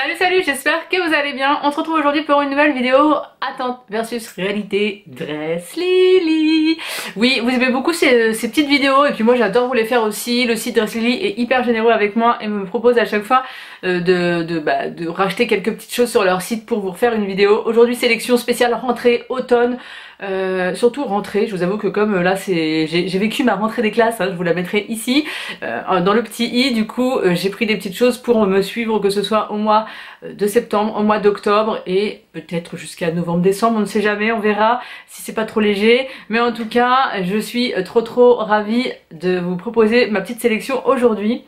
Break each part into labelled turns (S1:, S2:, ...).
S1: Salut salut, j'espère que vous allez bien. On se retrouve aujourd'hui pour une nouvelle vidéo attente versus réalité Dress Lily. Oui, vous aimez beaucoup ces, petites vidéos et puis moi j'adore vous les faire aussi. Le site Dress Lily est hyper généreux avec moi et me propose à chaque fois euh, de, de, bah, de racheter quelques petites choses sur leur site pour vous refaire une vidéo. Aujourd'hui sélection spéciale rentrée automne. Euh, surtout rentrée, je vous avoue que comme euh, là c'est j'ai vécu ma rentrée des classes, hein, je vous la mettrai ici, euh, dans le petit i, du coup j'ai pris des petites choses pour me suivre que ce soit au mois de septembre, au mois d'octobre et peut-être jusqu'à novembre-décembre, on ne sait jamais, on verra si c'est pas trop léger, mais en tout cas je suis trop trop ravie de vous proposer ma petite sélection aujourd'hui.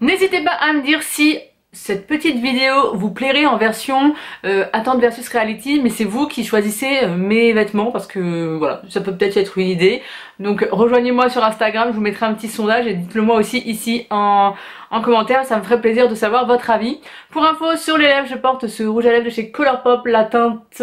S1: N'hésitez pas à me dire si cette petite vidéo vous plairait en version euh, attente versus reality mais c'est vous qui choisissez euh, mes vêtements parce que voilà ça peut peut-être être une idée. Donc rejoignez-moi sur Instagram je vous mettrai un petit sondage et dites-le moi aussi ici en, en commentaire. Ça me ferait plaisir de savoir votre avis. Pour info sur les lèvres je porte ce rouge à lèvres de chez Colourpop la teinte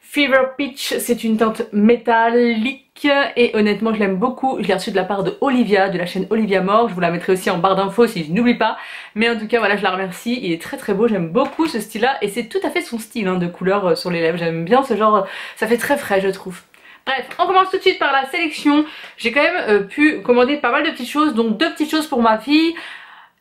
S1: Fever Peach, c'est une teinte métallique et honnêtement je l'aime beaucoup. Je l'ai reçue de la part de Olivia, de la chaîne Olivia More. Je vous la mettrai aussi en barre d'infos si je n'oublie pas. Mais en tout cas voilà, je la remercie. Il est très très beau, j'aime beaucoup ce style là et c'est tout à fait son style hein, de couleur euh, sur les lèvres. J'aime bien ce genre, ça fait très frais je trouve. Bref, on commence tout de suite par la sélection. J'ai quand même euh, pu commander pas mal de petites choses, donc deux petites choses pour ma fille.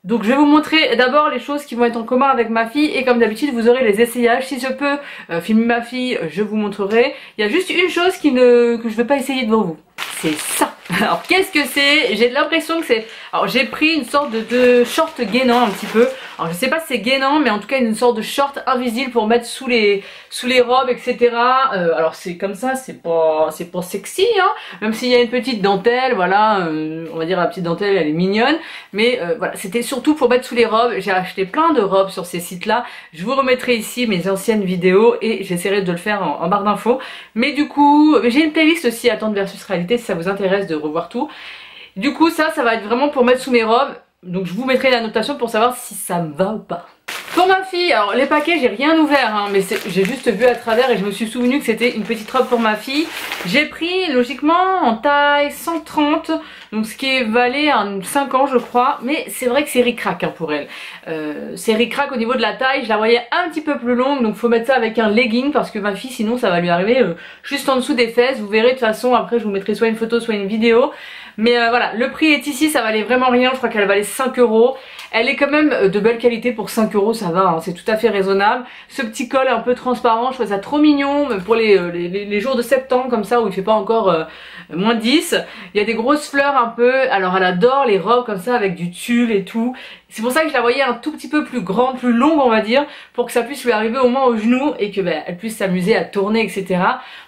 S1: Donc je vais vous montrer d'abord les choses qui vont être en commun avec ma fille et comme d'habitude vous aurez les essayages. Si je peux euh, filmer ma fille, je vous montrerai. Il y a juste une chose qui ne, que je ne pas essayer devant vous. C'est ça alors qu'est-ce que c'est? J'ai l'impression que c'est... Alors j'ai pris une sorte de, short gainant un petit peu. Alors je sais pas si c'est gainant mais en tout cas une sorte de short invisible pour mettre sous les, sous les robes etc. Euh, alors c'est comme ça, c'est pas, pas sexy hein. Même s'il y a une petite dentelle, voilà, euh, on va dire la petite dentelle elle est mignonne. Mais euh, voilà, c'était surtout pour mettre sous les robes. J'ai acheté plein de robes sur ces sites là. Je vous remettrai ici mes anciennes vidéos et j'essaierai de le faire en, en barre d'infos. Mais du coup, j'ai une playlist aussi attente versus réalité si ça vous intéresse de revoir tout. Du coup ça, ça va être vraiment pour mettre sous mes robes. Donc je vous mettrai la notation pour savoir si ça me va ou pas. Pour ma fille, alors les paquets j'ai rien ouvert hein, mais j'ai juste vu à travers et je me suis souvenu que c'était une petite robe pour ma fille. J'ai pris logiquement en taille 130 donc ce qui valé à 5 ans je crois mais c'est vrai que c'est ricrac hein, pour elle. Euh, c'est ricrac au niveau de la taille, je la voyais un petit peu plus longue donc faut mettre ça avec un legging parce que ma fille sinon ça va lui arriver euh, juste en dessous des fesses. Vous verrez de toute façon après je vous mettrai soit une photo soit une vidéo. Mais euh, voilà, le prix est ici, ça valait vraiment rien, je crois qu'elle valait 5 euros. Elle est quand même euh, de belle qualité pour 5 euros, ça va, hein, c'est tout à fait raisonnable. Ce petit col un peu transparent, je trouve ça trop mignon pour euh, les, les, jours de septembre comme ça où il fait pas encore moins 10. Il y a des grosses fleurs un peu, alors elle adore les robes comme ça avec du tulle et tout. C'est pour ça que je la voyais un tout petit peu plus grande, plus longue on va dire, pour que ça puisse lui arriver au moins au genou et que ben, elle puisse s'amuser à tourner etc.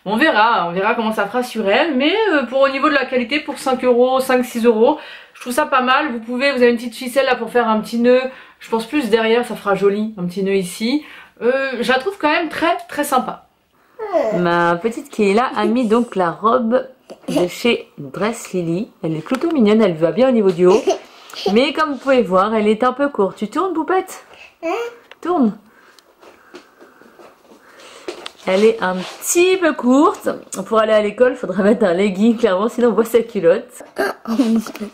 S1: On verra, on verra comment ça fera sur elle, mais pour au niveau de la qualité, pour 5 euros, 5-6 euros, je trouve ça pas mal. Vous pouvez, vous avez une petite ficelle là pour faire un petit nœud, je pense plus derrière, ça fera joli, un petit nœud ici. Euh, je la trouve quand même très très sympa.
S2: Ma petite Kéla a mis donc la robe de chez Dress Lily. Elle est plutôt mignonne, elle va bien au niveau du haut. Mais comme vous pouvez voir, elle est un peu courte. Tu tournes, poupette? Hein? Tourne. Elle est un petit peu courte. Pour aller à l'école, il faudrait mettre un legging, clairement, sinon on voit sa culotte.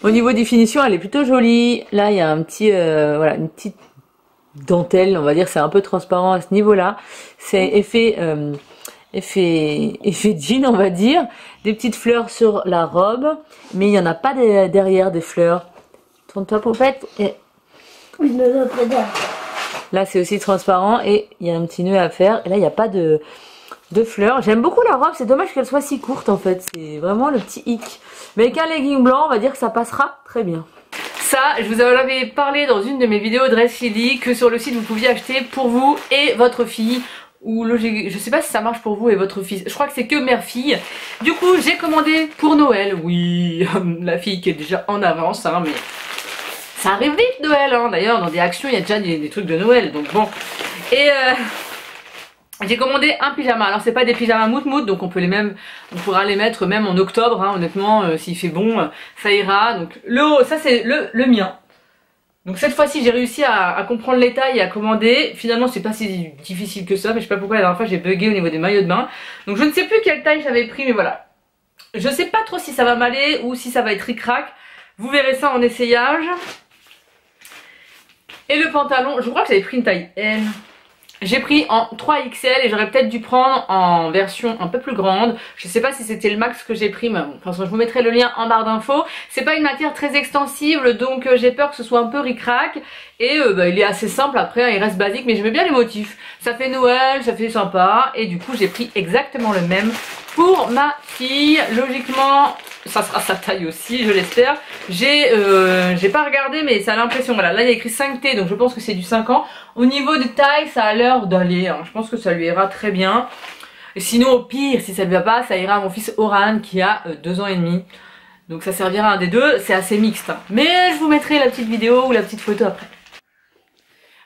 S2: Au niveau définition, elle est plutôt jolie. Là, il y a euh, une petite dentelle, on va dire, c'est un peu transparent à ce niveau-là. C'est effet, euh, effet, effet jean, on va dire. Des petites fleurs sur la robe, mais il n'y en a pas derrière des fleurs. Tourne-toi, poupette. Et... Là, c'est aussi transparent et il y a un petit nœud à faire. Et là, il n'y a pas de, de fleurs. J'aime beaucoup la robe. C'est dommage qu'elle soit si courte, en fait. C'est vraiment le petit hic. Mais avec un legging blanc, on va dire que ça passera très bien.
S1: Ça, je vous avais parlé dans une de mes vidéos Dress Lily que sur le site vous pouviez acheter pour vous et votre fille ou le, je sais pas si ça marche pour vous et votre fils. Je crois que c'est que mère-fille. Du coup, j'ai commandé pour Noël. Oui, la fille qui est déjà en avance, hein, mais ça arrive vite Noël. Hein. D'ailleurs, dans des actions, il y a déjà des, trucs de Noël. Donc bon. Et euh, j'ai commandé un pyjama. Alors c'est pas des pyjamas mout mout, donc on peut les même, on pourra les mettre même en octobre. Hein, honnêtement, euh, s'il fait bon, ça ira. Donc le haut, ça c'est le, le mien. Donc cette fois-ci j'ai réussi à, comprendre les tailles et à commander. Finalement c'est pas si difficile que ça, mais je sais pas pourquoi la dernière fois j'ai bugué au niveau des maillots de bain. Donc je ne sais plus quelle taille j'avais pris, mais voilà. Je sais pas trop si ça va m'aller ou si ça va être ric-rac. Vous verrez ça en essayage. Et le pantalon, je crois que j'avais pris une taille L. J'ai pris en 3XL et j'aurais peut-être dû prendre en version un peu plus grande. Je sais pas si c'était le max que j'ai pris, mais bon, je vous mettrai le lien en barre d'infos. C'est pas une matière très extensible, donc euh, j'ai peur que ce soit un peu ric-rac. Et euh, bah, il est assez simple après, hein, il reste basique, mais j'aime bien les motifs. Ça fait Noël, ça fait sympa. Et du coup, j'ai pris exactement le même pour ma fille. Logiquement, ça sera sa taille aussi, je l'espère. J'ai euh, pas regardé, mais ça a l'impression, voilà, là il y a écrit 5T, donc je pense que c'est du 5 ans. Au niveau de taille, ça a l'air d'aller, hein. je pense que ça lui ira très bien. Sinon, au pire, si ça ne va pas, ça ira à mon fils Oran qui a 2 euh, ans et demi. Donc ça servira à un des deux, c'est assez mixte. Hein. Mais je vous mettrai la petite vidéo ou la petite photo après.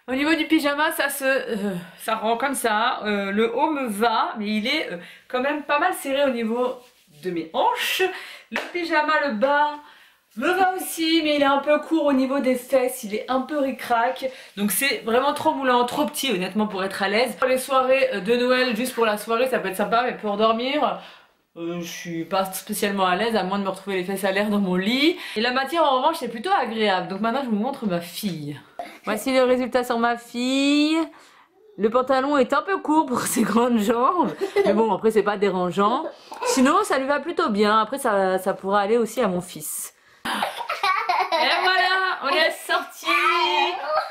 S1: Au niveau du pyjama, ça se, euh, ça rend comme ça. le haut me va, mais il est quand même pas mal serré au niveau de mes hanches. Le pyjama, le bas, me va aussi, mais il est un peu court au niveau des fesses, il est un peu ricrac. Donc c'est vraiment trop moulant, trop petit honnêtement pour être à l'aise. Pour les soirées de Noël, juste pour la soirée, ça peut être sympa, mais pour dormir, euh, je suis pas spécialement à l'aise à moins de me retrouver les fesses à l'air dans mon lit. Et la matière en revanche c'est plutôt agréable. Donc maintenant je vous montre ma fille. Voici le résultat sur ma fille. Le pantalon est un peu court pour ses grandes jambes, mais bon après c'est pas dérangeant. Sinon ça lui va plutôt bien, après ça, ça pourra aller aussi à mon fils. Et voilà, on est sorti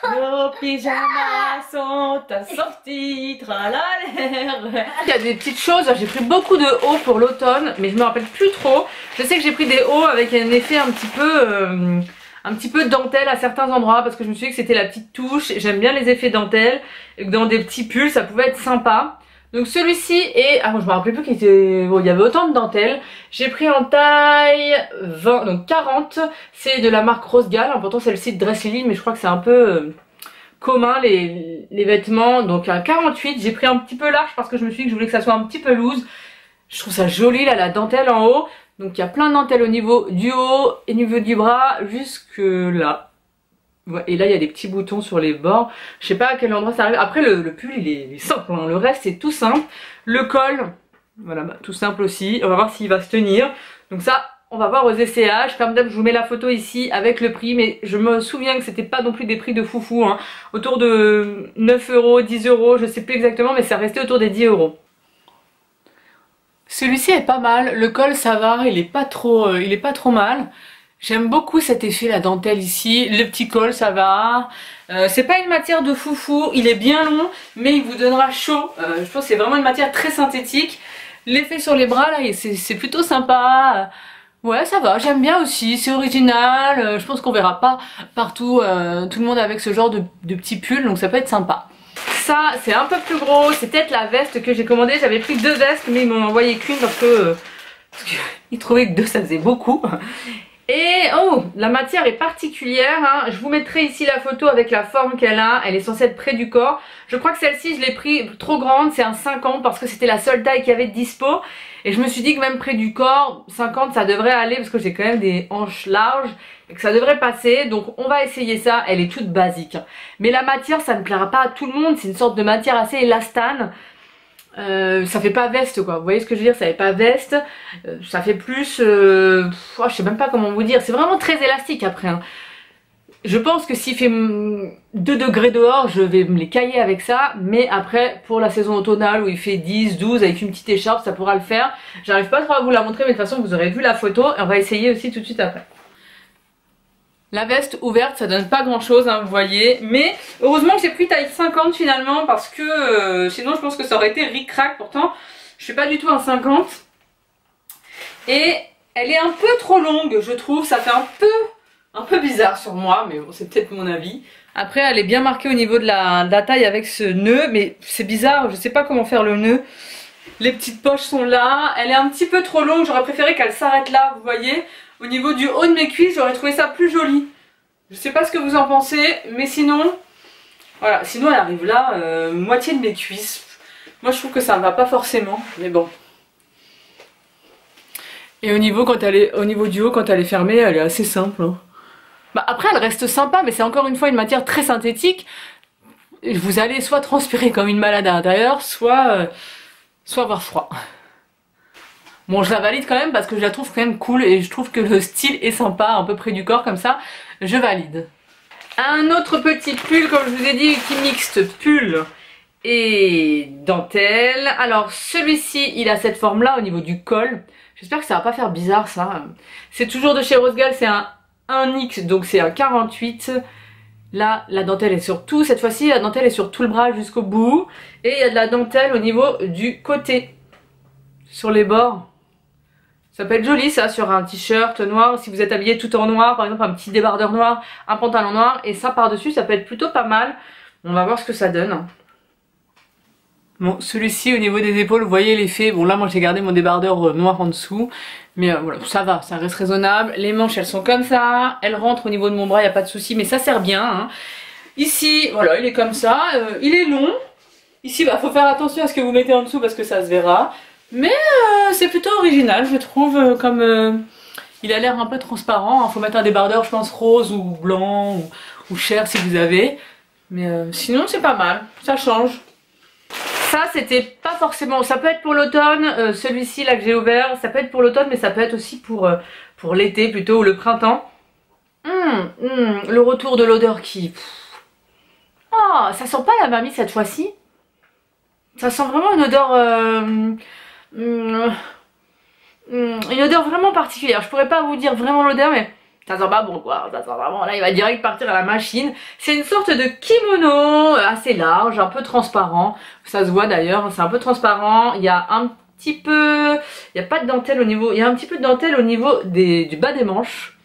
S1: Nos pyjamas sont assortis, tralala Il y a des petites choses, j'ai pris beaucoup de hauts pour l'automne, mais je me rappelle plus trop. Je sais que j'ai pris des hauts avec un effet un petit peu... Euh, un petit peu de dentelle à certains endroits parce que je me suis dit que c'était la petite touche. J'aime bien les effets dentelle dans des petits pulls ça pouvait être sympa. Donc celui-ci est... Ah je me rappelle plus qu'il était... Bon, il y avait autant de dentelle. J'ai pris en taille 20, donc 40. C'est de la marque Rose Gall. Pourtant c'est le site Dress mais je crois que c'est un peu euh, commun les, vêtements. Donc un 48. J'ai pris un petit peu large parce que je me suis dit que je voulais que ça soit un petit peu loose. Je trouve ça joli là, la dentelle en haut. Donc il y a plein de dentelles au niveau du haut et au niveau du bras jusque là. Et là il y a des petits boutons sur les bords. Je sais pas à quel endroit ça arrive. Après le, pull il est, simple. Hein. Le reste c'est tout simple. Le col, voilà, bah, tout simple aussi. On va voir s'il va se tenir. Donc ça, on va voir aux essayages. Comme d'hab, je vous mets la photo ici avec le prix. Mais je me souviens que c'était pas non plus des prix de foufou. Hein. Autour de 9 euros, 10 euros, je sais plus exactement. Mais ça restait autour des 10 euros. Celui-ci est pas mal, le col ça va, il est euh, il est pas trop mal. J'aime beaucoup cet effet, la dentelle ici, le petit col ça va. Euh, c'est pas une matière de foufou, il est bien long, mais il vous donnera chaud. Euh, je pense que c'est vraiment une matière très synthétique. L'effet sur les bras là, c'est plutôt sympa. Ouais, ça va, j'aime bien aussi, c'est original. je pense qu'on verra pas partout tout le monde avec ce genre de, de petits pulls, donc ça peut être sympa ça c'est un peu plus gros, c'est peut-être la veste que j'ai commandée, j'avais pris deux vestes mais ils m'ont envoyé qu'une parce que, parce qu'ils trouvaient que deux ça faisait beaucoup. Et oh, la matière est particulière, hein. je vous mettrai ici la photo avec la forme qu'elle a, elle est censée être près du corps. Je crois que celle-ci je l'ai pris trop grande, c'est un 50 parce que c'était la seule taille qu'il y avait de dispo. Et je me suis dit que même près du corps, 50 ça devrait aller parce que j'ai quand même des hanches larges et que ça devrait passer. Donc on va essayer ça, elle est toute basique. Mais la matière ça ne plaira pas à tout le monde, c'est une sorte de matière assez élastane. Euh, ça fait pas veste quoi, vous voyez ce que je veux dire, ça fait pas veste, euh, ça fait plus, euh, oh, je sais même pas comment vous dire, c'est vraiment très élastique après. Hein. Je pense que s'il fait 2 degrés dehors, je vais me les cailler avec ça. Mais après, pour la saison automnale où il fait 10, 12 avec une petite écharpe, ça pourra le faire. J'arrive pas trop à vous la montrer, mais de toute façon, vous aurez vu la photo. Et on va essayer aussi tout de suite après. La veste ouverte, ça donne pas grand chose, hein, vous voyez. Mais heureusement que j'ai pris taille 50 finalement, parce que euh, sinon je pense que ça aurait été ric-rac. Pourtant, je suis pas du tout un 50. Et elle est un peu trop longue, je trouve. Ça fait un peu un peu bizarre sur moi, mais bon, c'est peut-être mon avis. Après, elle est bien marquée au niveau de la, taille avec ce nœud, mais c'est bizarre, je sais pas comment faire le nœud. Les petites poches sont là, elle est un petit peu trop longue, j'aurais préféré qu'elle s'arrête là, vous voyez. Au niveau du haut de mes cuisses, j'aurais trouvé ça plus joli. Je sais pas ce que vous en pensez, mais sinon, voilà, sinon elle arrive là, euh, moitié de mes cuisses. Moi je trouve que ça ne va pas forcément, mais bon. Et au niveau, quand elle est, au niveau du haut, quand elle est fermée, elle est assez simple. Hein. Bah, après, elle reste sympa, mais c'est encore une fois une matière très synthétique. Vous allez soit transpirer comme une malade à l'intérieur, soit, euh, soit avoir froid. Bon, je la valide quand même parce que je la trouve quand même cool et je trouve que le style est sympa, un peu près du corps comme ça. Je valide. Un autre petit pull, comme je vous ai dit, qui mixte pull et dentelle. Alors celui-ci, il a cette forme-là au niveau du col. J'espère que ça va pas faire bizarre ça. C'est toujours de chez Rosegal, c'est un 1X, donc c'est un 48. Là, la dentelle est sur tout. Cette fois-ci, la dentelle est sur tout le bras jusqu'au bout. Et il y a de la dentelle au niveau du côté. Sur les bords. Ça peut être joli ça sur un t-shirt noir. Si vous êtes habillé tout en noir, par exemple un petit débardeur noir, un pantalon noir. Et ça par-dessus, ça peut être plutôt pas mal. On va voir ce que ça donne. Bon, celui-ci au niveau des épaules, vous voyez l'effet. Bon là, moi j'ai gardé mon débardeur euh, noir en dessous. Mais euh, voilà, ça va, ça reste raisonnable. Les manches, elles sont comme ça. Elles rentrent au niveau de mon bras, il n'y a pas de souci. Mais ça sert bien. Hein. Ici, voilà, il est comme ça. Euh, il est long. Ici, bah, faut faire attention à ce que vous mettez en dessous parce que ça se verra. Mais c'est plutôt original, je trouve, comme... il a l'air un peu transparent. Il faut mettre un débardeur, je pense, rose ou blanc ou, cher si vous avez. Mais sinon, c'est pas mal. Ça change. Ça, c'était pas forcément... Ça peut être pour l'automne, euh, celui-ci là que j'ai ouvert, ça peut être pour l'automne, mais ça peut être aussi pour, euh, l'été plutôt, ou le printemps. Hum, hum, le retour de l'odeur qui... Oh, ça sent pas la mamie cette fois-ci. Ça sent vraiment une odeur... Euh, hum, une odeur vraiment particulière. Je pourrais pas vous dire vraiment l'odeur, mais ça sent pas bon quoi, ça sent vraiment, là il va direct partir à la machine. C'est une sorte de kimono euh, assez large, un peu transparent. Ça se voit d'ailleurs, c'est un peu transparent. Il y a un petit peu, il n'y a pas de dentelle au niveau, il y a un petit peu de dentelle au niveau des, du bas des manches.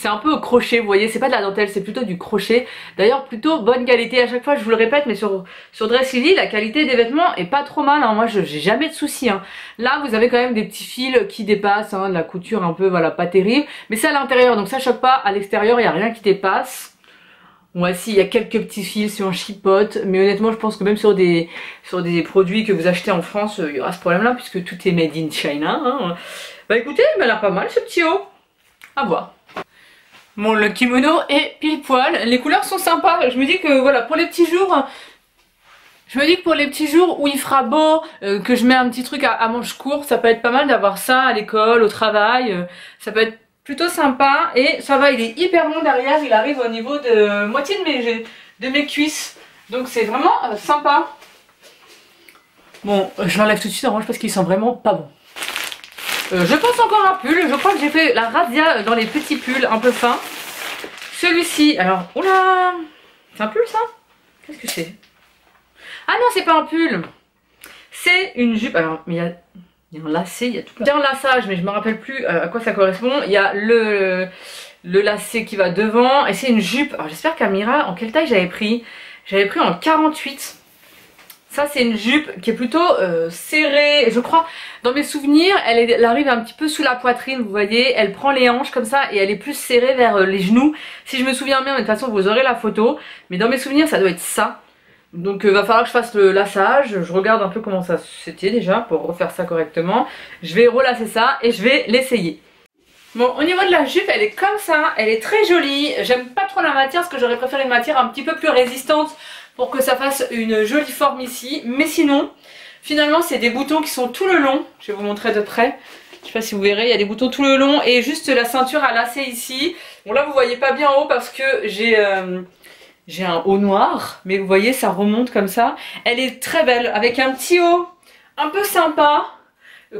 S1: C'est un peu au crochet, vous voyez, c'est pas de la dentelle, c'est plutôt du crochet. D'ailleurs, plutôt bonne qualité à chaque fois, je vous le répète, mais sur, sur Dress la qualité des vêtements est pas trop mal. Hein. Moi, j'ai jamais de soucis. Hein. Là, vous avez quand même des petits fils qui dépassent, hein, de la couture un peu, voilà, pas terrible. Mais c'est à l'intérieur, donc ça choque pas. À l'extérieur, il n'y a rien qui dépasse. Ouais, si, il y a quelques petits fils sur un chipote, mais honnêtement, je pense que même sur des, sur des produits que vous achetez en France, euh, il y aura ce problème-là, puisque tout est made in China. Hein. Bah écoutez, il m'a l'air pas mal ce petit haut. À voir. Bon, le kimono est pile poil. Les couleurs sont sympas. Je me dis que voilà, pour les petits jours, je me dis que pour les petits jours où il fera beau, euh, que je mets un petit truc à, manches courtes, ça peut être pas mal d'avoir ça à l'école, au travail. Euh, ça peut être plutôt sympa. Et ça va, il est hyper long derrière. Il arrive au niveau de moitié de mes, de mes cuisses. Donc c'est vraiment euh, sympa. Bon, je l'enlève tout de suite en revanche parce qu'il sent vraiment pas bon. Euh, je pense encore un pull. Je crois que j'ai fait la razzia dans les petits pulls un peu fins. Celui-ci, alors, oula C'est un pull ça? Qu'est-ce que c'est? Ah non, c'est pas un pull C'est une jupe. Alors, il y a, il y a un lacet, il y a tout un lassage, mais je me rappelle plus euh, à quoi ça correspond. Il y a le, le lacet qui va devant et c'est une jupe. Alors, j'espère qu'Amira, en quelle taille j'avais pris? J'avais pris en 48. Ça c'est une jupe qui est plutôt euh, serrée, je crois, dans mes souvenirs, elle, arrive un petit peu sous la poitrine, vous voyez, elle prend les hanches comme ça et elle est plus serrée vers euh, les genoux. Si je me souviens bien, de toute façon vous aurez la photo, mais dans mes souvenirs ça doit être ça. Donc il euh, va falloir que je fasse le lassage, je regarde un peu comment ça c'était déjà pour refaire ça correctement. Je vais relasser ça et je vais l'essayer. Bon, au niveau de la jupe, elle est comme ça, elle est très jolie. J'aime pas trop la matière parce que j'aurais préféré une matière un petit peu plus résistante pour que ça fasse une jolie forme ici. Mais sinon, finalement c'est des boutons qui sont tout le long. Je vais vous montrer de près. Je sais pas si vous verrez, il y a des boutons tout le long et juste la ceinture à lacet ici. Bon là vous voyez pas bien en haut parce que j'ai... Euh, j'ai un haut noir, mais vous voyez ça remonte comme ça. Elle est très belle avec un petit haut un peu sympa,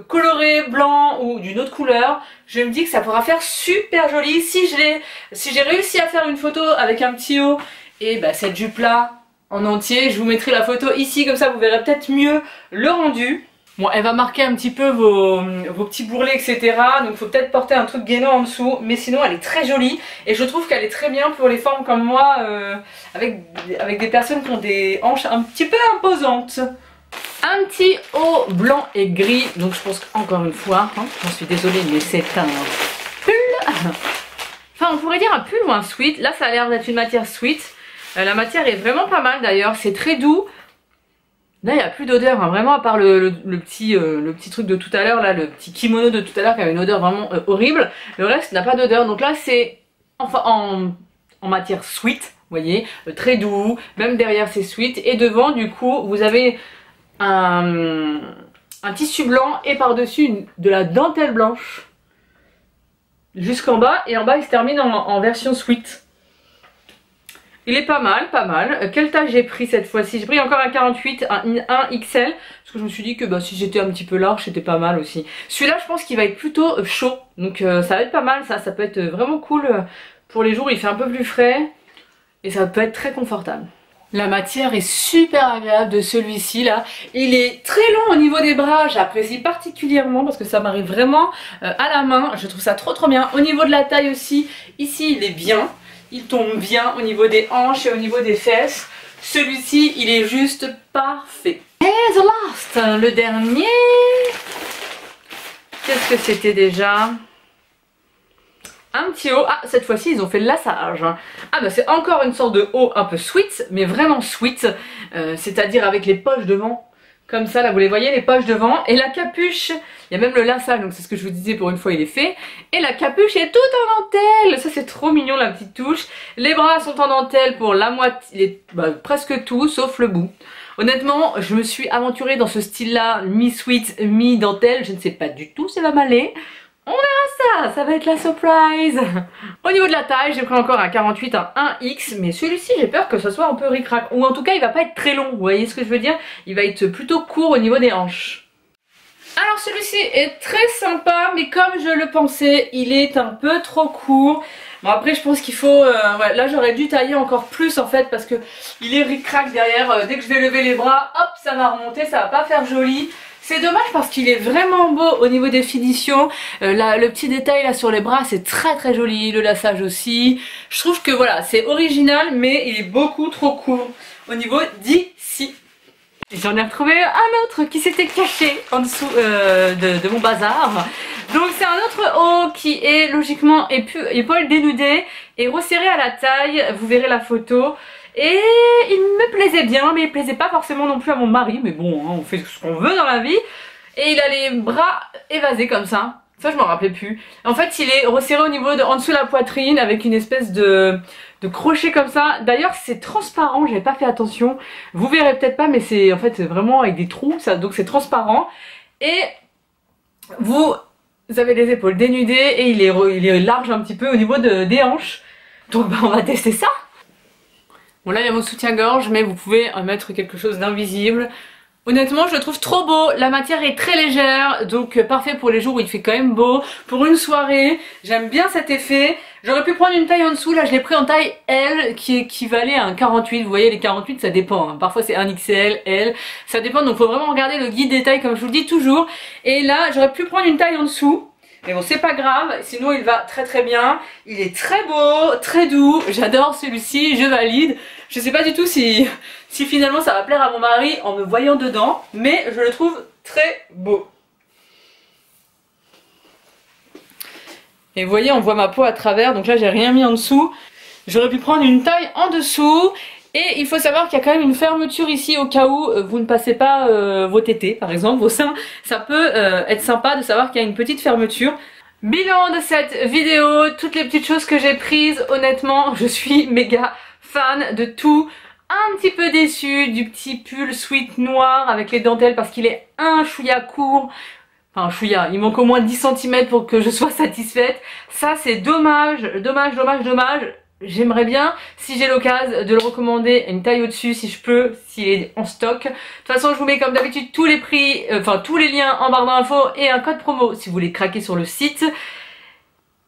S1: coloré blanc ou d'une autre couleur. Je me dis que ça pourra faire super joli. Si j'ai si réussi à faire une photo avec un petit haut et bah, cette jupe là en entier. Je vous mettrai la photo ici, comme ça vous verrez peut-être mieux le rendu. Bon, elle va marquer un petit peu vos, petits bourrelets, etc. Donc faut peut-être porter un truc gainant en dessous. Mais sinon, elle est très jolie. Et je trouve qu'elle est très bien pour les formes comme moi, euh, avec, avec des personnes qui ont des hanches un petit peu imposantes. Un petit haut blanc et gris. Donc je pense qu'encore une fois, hein, j'en suis désolée, mais c'est un pull. Enfin, on pourrait dire un pull ou un sweat. Là, ça a l'air d'être une matière sweat. Euh, la matière est vraiment pas mal d'ailleurs, c'est très doux. Là, il n'y a plus d'odeur, hein. vraiment, à part le, petit, euh, le petit truc de tout à l'heure, là, le petit kimono de tout à l'heure qui avait une odeur vraiment euh, horrible. Le reste n'a pas d'odeur. Donc là, c'est en, matière sweet, vous voyez, très doux. Même derrière, c'est sweet. Et devant, du coup, vous avez un, tissu blanc et par-dessus de la dentelle blanche jusqu'en bas. Et en bas, il se termine en version sweet. Il est pas mal, pas mal. Euh, quelle taille j'ai pris cette fois-ci? J'ai pris encore un 48, un, un, XL. Parce que je me suis dit que bah, si j'étais un petit peu large, c'était pas mal aussi. Celui-là, je pense qu'il va être plutôt euh, chaud. Donc euh, ça va être pas mal, ça. Ça peut être vraiment cool pour les jours où il fait un peu plus frais. Et ça peut être très confortable. La matière est super agréable de celui-ci là. Il est très long au niveau des bras, j'apprécie particulièrement parce que ça m'arrive vraiment à la main. Je trouve ça trop trop bien. Au niveau de la taille aussi, ici il est bien. Il tombe bien au niveau des hanches et au niveau des fesses. Celui-ci, il est juste parfait. Et the last, le dernier. Qu'est-ce que c'était déjà? Un petit haut. Ah, cette fois-ci, ils ont fait le lassage. Ah, bah c'est encore une sorte de haut un peu sweet, mais vraiment sweet. Euh, c'est-à-dire avec les poches devant comme ça, là vous les voyez, les poches devant. Et la capuche, il y a même le lassage, donc c'est ce que je vous disais pour une fois il est fait. Et la capuche est toute en dentelle, ça c'est trop mignon la petite touche. Les bras sont en dentelle pour la moitié, bah, presque tout, sauf le bout. Honnêtement, je me suis aventurée dans ce style-là, mi-sweet, mi-dentelle, je ne sais pas du tout si ça va m'aller. On verra ça, ça va être la surprise Au niveau de la taille, j'ai pris encore un 48, un 1X, mais celui-ci j'ai peur que ce soit un peu ric-rac, ou en tout cas il va pas être très long, vous voyez ce que je veux dire? Il va être plutôt court au niveau des hanches. Alors celui-ci est très sympa, mais comme je le pensais, il est un peu trop court. Bon après je pense qu'il faut, euh, là j'aurais dû tailler encore plus en fait parce que il est ric-rac derrière, euh, dès que je vais lever les bras, hop ça va remonter, ça va pas faire joli. C'est dommage parce qu'il est vraiment beau au niveau des finitions. Euh, le petit détail là sur les bras, c'est très très joli. Le lassage aussi. Je trouve que voilà, c'est original, mais il est beaucoup trop court au niveau d'ici. J'en ai retrouvé un autre qui s'était caché en dessous euh, de, mon bazar. Donc c'est un autre haut qui est logiquement épaule dénudée et resserré à la taille. Vous verrez la photo. Et il me plaisait bien, mais il plaisait pas forcément non plus à mon mari. Mais bon, hein, on fait ce qu'on veut dans la vie. Et il a les bras évasés comme ça. Ça, je m'en rappelais plus. En fait, il est resserré au niveau de en dessous de la poitrine avec une espèce de, de crochet comme ça. D'ailleurs, c'est transparent, j'avais pas fait attention. Vous verrez peut-être pas, mais c'est en fait vraiment avec des trous, ça, donc c'est transparent. Et vous avez les épaules dénudées et il est, il est large un petit peu au niveau de, des hanches. Donc bah, on va tester ça. Bon là il y a mon soutien-gorge mais vous pouvez mettre quelque chose d'invisible. Honnêtement je le trouve trop beau, la matière est très légère donc euh, parfait pour les jours où il fait quand même beau. Pour une soirée, j'aime bien cet effet. J'aurais pu prendre une taille en dessous, là je l'ai pris en taille L qui équivalait à un 48. Vous voyez les 48 ça dépend, hein. parfois c'est un XL, L, ça dépend donc faut vraiment regarder le guide des tailles comme je vous le dis toujours. Et là j'aurais pu prendre une taille en dessous. Mais bon, c'est pas grave, sinon il va très très bien. Il est très beau, très doux, j'adore celui-ci, je valide. Je sais pas du tout si, si finalement ça va plaire à mon mari en me voyant dedans, mais je le trouve très beau. Et vous voyez, on voit ma peau à travers, donc là j'ai rien mis en dessous. J'aurais pu prendre une taille en dessous et il faut savoir qu'il y a quand même une fermeture ici au cas où euh, vous ne passez pas euh, vos tétés par exemple, vos seins. Ça peut euh, être sympa de savoir qu'il y a une petite fermeture. Bilan de cette vidéo, toutes les petites choses que j'ai prises, honnêtement je suis méga fan de tout. Un petit peu déçue du petit pull sweat noir avec les dentelles parce qu'il est un chouïa court. Enfin, chouïa, il manque au moins 10 cm pour que je sois satisfaite. Ça, c'est dommage, dommage, dommage, dommage. J'aimerais bien, si j'ai l'occasion, de le recommander une taille au-dessus si je peux, s'il est en stock. De toute façon, je vous mets comme d'habitude tous les prix, euh, enfin tous les liens en barre d'infos et un code promo si vous voulez craquer sur le site.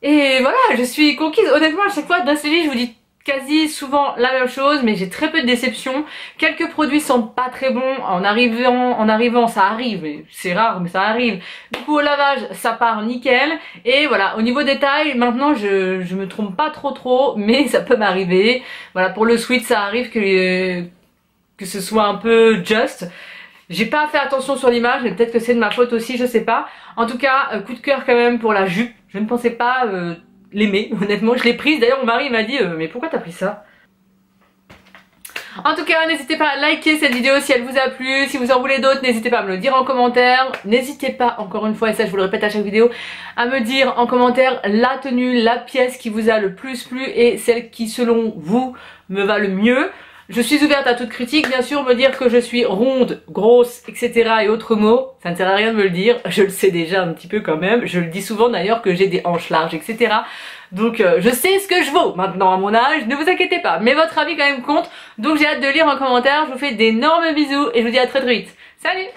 S1: Et voilà, je suis conquise. Honnêtement, à chaque fois, d'un je vous dis quasi souvent la même chose mais j'ai très peu de déceptions. Quelques produits sont pas très bons en arrivant, ça arrive, c'est rare mais ça arrive. Du coup au lavage ça part nickel et voilà au niveau des tailles maintenant je, je me trompe pas trop trop mais ça peut m'arriver. Voilà pour le sweat ça arrive que, que ce soit un peu just. J'ai pas fait attention sur l'image mais peut-être que c'est de ma faute aussi je sais pas. En tout cas euh, coup de cœur quand même pour la jupe. Je ne pensais pas... Euh, l'aimer, honnêtement, je l'ai prise. D'ailleurs, mon mari m'a dit euh, Mais pourquoi t'as pris ça? En tout cas, n'hésitez pas à liker cette vidéo si elle vous a plu. Si vous en voulez d'autres, n'hésitez pas à me le dire en commentaire. N'hésitez pas, encore une fois, et ça je vous le répète à chaque vidéo, à me dire en commentaire la tenue, la pièce qui vous a le plus plu et celle qui, selon vous, me va le mieux. Je suis ouverte à toute critique, bien sûr, me dire que je suis ronde, grosse, etc. et autres mots, ça ne sert à rien de me le dire, je le sais déjà un petit peu quand même, je le dis souvent d'ailleurs que j'ai des hanches larges, etc. Donc euh, je sais ce que je vaux maintenant à mon âge, ne vous inquiétez pas. Mais votre avis quand même compte. Donc j'ai hâte de lire en commentaire. Je vous fais d'énormes bisous et je vous dis à très très vite. Salut